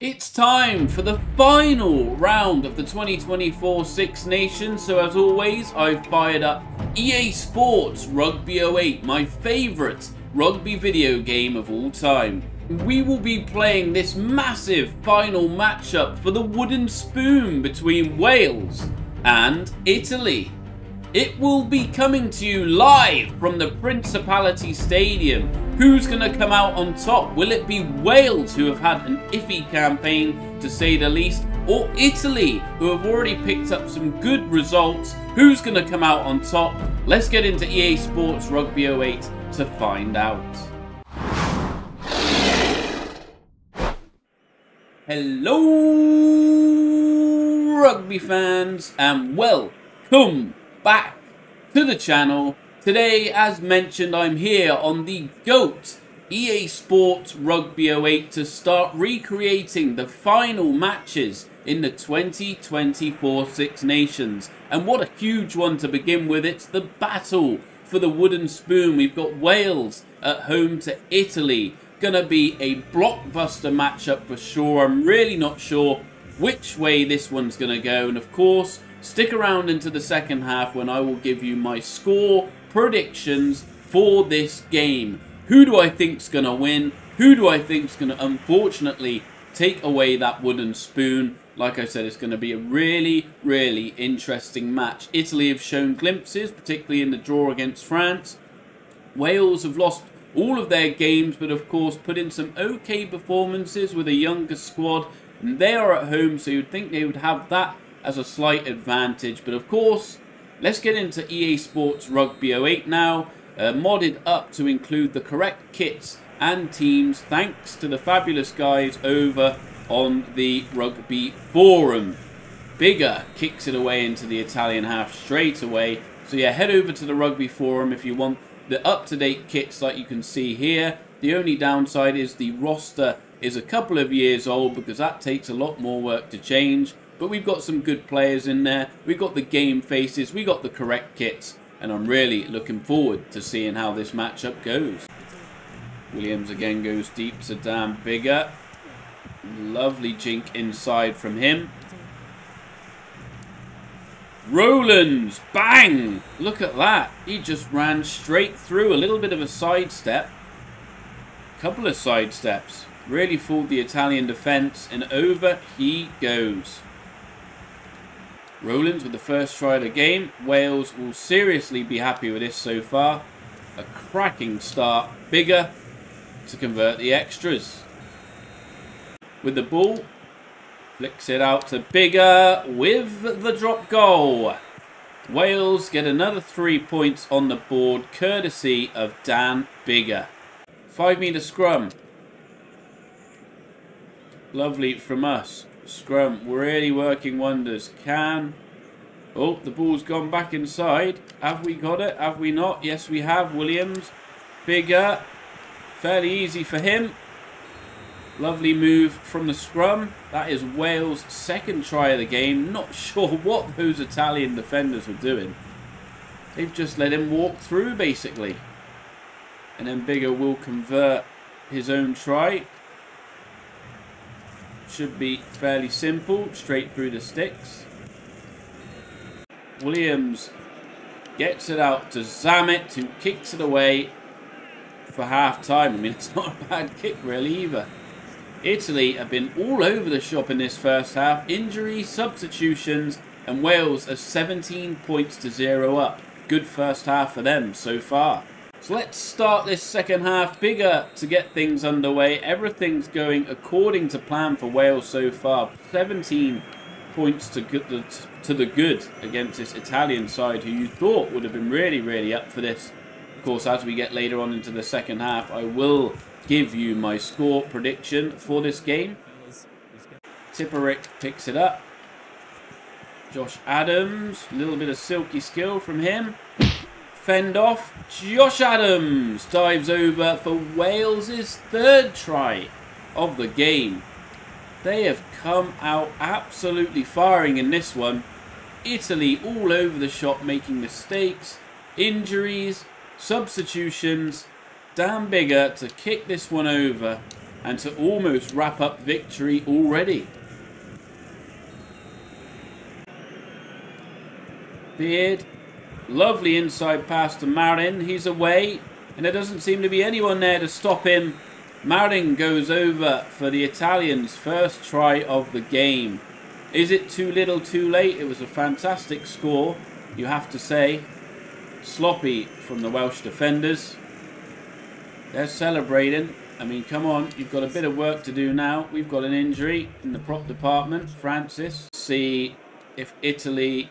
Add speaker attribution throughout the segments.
Speaker 1: It's time for the final round of the 2024 Six Nations. So as always, I've fired up EA Sports Rugby 08, my favourite rugby video game of all time. We will be playing this massive final matchup for the wooden spoon between Wales and Italy. It will be coming to you live from the Principality Stadium. Who's going to come out on top? Will it be Wales, who have had an iffy campaign, to say the least, or Italy, who have already picked up some good results? Who's going to come out on top? Let's get into EA Sports Rugby 08 to find out. Hello, rugby fans, and welcome back to the channel. Today, as mentioned, I'm here on the GOAT EA Sports Rugby 08 to start recreating the final matches in the 2024 Six Nations. And what a huge one to begin with. It's the battle for the wooden spoon. We've got Wales at home to Italy. Gonna be a blockbuster matchup for sure. I'm really not sure which way this one's gonna go. And of course, Stick around into the second half when I will give you my score predictions for this game. Who do I think's going to win? Who do I think's going to unfortunately take away that wooden spoon? Like I said, it's going to be a really, really interesting match. Italy have shown glimpses, particularly in the draw against France. Wales have lost all of their games, but of course put in some okay performances with a younger squad. And they are at home, so you'd think they would have that as a slight advantage. But of course, let's get into EA Sports Rugby 08 now, uh, modded up to include the correct kits and teams thanks to the fabulous guys over on the Rugby Forum. Biggar kicks it away into the Italian half straight away. So yeah, head over to the Rugby Forum if you want the up-to-date kits like you can see here. The only downside is the roster is a couple of years old because that takes a lot more work to change. But we've got some good players in there. We've got the game faces. We got the correct kits. And I'm really looking forward to seeing how this matchup goes. Williams again goes deep to Dan Biggar. Lovely jink inside from him. Rowlands, bang! Look at that. He just ran straight through. A little bit of a sidestep. Couple of sidesteps. Really fooled the Italian defence. And over he goes. Rowlands with the first try of the game. Wales will seriously be happy with this so far. A cracking start. Biggar to convert the extras. With the ball. Flicks it out to Biggar with the drop goal. Wales get another three points on the board courtesy of Dan Biggar. Five metre scrum. Lovely from us. Scrum really working wonders. Can... Oh, the ball's gone back inside. Have we got it? Have we not? Yes, we have. Williams. Biggar. Fairly easy for him. Lovely move from the scrum. That is Wales' second try of the game. Not sure what those Italian defenders were doing. They've just let him walk through, basically. And then Biggar will convert his own try. Should be fairly simple, straight through the sticks. Williams gets it out to Zammit, who kicks it away for half time. I mean, it's not a bad kick, really, either. Italy have been all over the shop in this first half. Injuries, substitutions, and Wales are 17 points to zero up. Good first half for them so far. So let's start this second half Biggar to get things underway. Everything's going according to plan for Wales so far. 17 points to, to the good against this Italian side who you thought would have been really, really up for this. Of course, as we get later on into the second half, I will give you my score prediction for this game. Tipuric picks it up. Josh Adams, a little bit of silky skill from him fend off. Josh Adams dives over for Wales' third try of the game. They have come out absolutely firing in this one. Italy all over the shop making mistakes, injuries, substitutions. Dan Biggar to kick this one over and to almost wrap up victory already. Beard. Lovely inside pass to Marin. He's away. And there doesn't seem to be anyone there to stop him. Marin goes over for the Italians' first try of the game. Is it too little too late? It was a fantastic score, you have to say. Sloppy from the Welsh defenders. They're celebrating. I mean, come on, you've got a bit of work to do now. We've got an injury in the prop department. Francis. See if Italy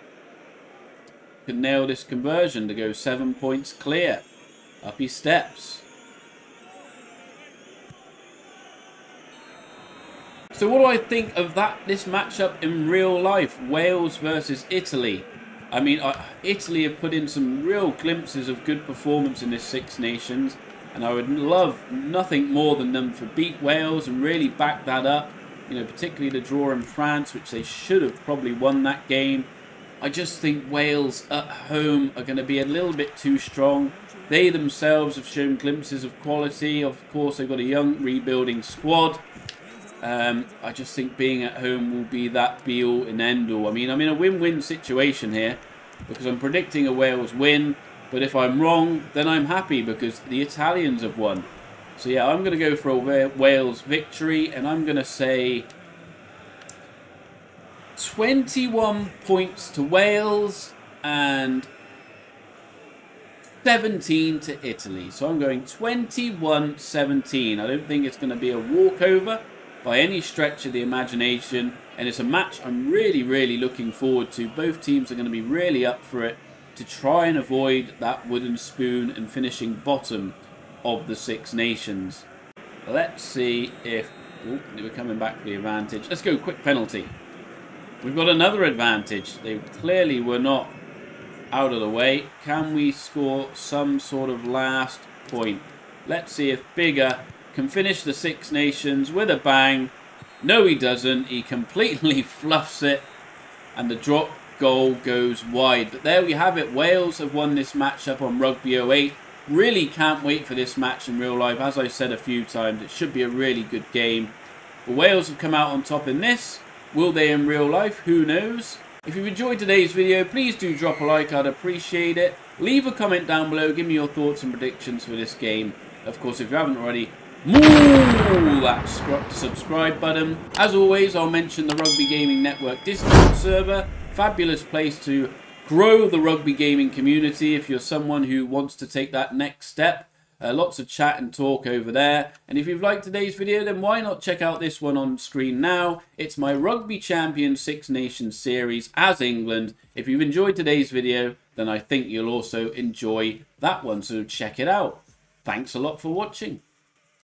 Speaker 1: can nail this conversion to go seven points clear. Up he steps. So what do I think of that this matchup in real life? Wales versus Italy. I mean, uh, Italy have put in some real glimpses of good performance in this Six Nations. And I would love nothing more than them to beat Wales and really back that up. You know, particularly the draw in France, which they should have probably won that game. I just think Wales at home are going to be a little bit too strong. They themselves have shown glimpses of quality. Of course, they've got a young rebuilding squad. Um, I just think being at home will be that be-all and end-all. I mean, I'm in a win-win situation here because I'm predicting a Wales win. But if I'm wrong, then I'm happy because the Italians have won. So yeah, I'm going to go for a Wales victory and I'm going to say 21 points to Wales and 17 to Italy. So I'm going 21-17. I don't think it's going to be a walkover by any stretch of the imagination. And it's a match I'm really, really looking forward to. Both teams are going to be really up for it to try and avoid that wooden spoon and finishing bottom of the Six Nations. Let's see if... Oh, we're coming back for the advantage. Let's go quick penalty. We've got another advantage. They clearly were not out of the way. Can we score some sort of last point? Let's see if Biggar can finish the Six Nations with a bang. No, he doesn't. He completely fluffs it. And the drop goal goes wide. But there we have it. Wales have won this matchup on Rugby 08. Really can't wait for this match in real life. As I said a few times, it should be a really good game. But Wales have come out on top in this. Will they in real life? Who knows? If you've enjoyed today's video, please do drop a like. I'd appreciate it. Leave a comment down below. Give me your thoughts and predictions for this game. Of course, if you haven't already, move that subscribe button. As always, I'll mention the Rugby Gaming Network Discord server. Fabulous place to grow the rugby gaming community if you're someone who wants to take that next step. Uh, lots of chat and talk over there. And if you've liked today's video, then why not check out this one on screen now? It's my Rugby Champion Six Nations series as England. If you've enjoyed today's video, then I think you'll also enjoy that one. So check it out. Thanks a lot for watching.